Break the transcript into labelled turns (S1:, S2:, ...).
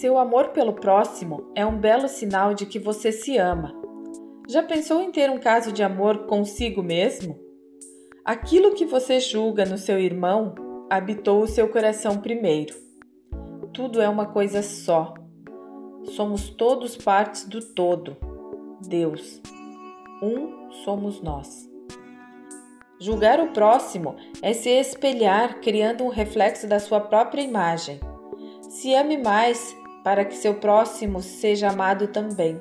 S1: Seu amor pelo próximo é um belo sinal de que você se ama. Já pensou em ter um caso de amor consigo mesmo? Aquilo que você julga no seu irmão habitou o seu coração primeiro. Tudo é uma coisa só. Somos todos partes do todo. Deus. Um somos nós. Julgar o próximo é se espelhar criando um reflexo da sua própria imagem. Se ame mais para que seu próximo seja amado também.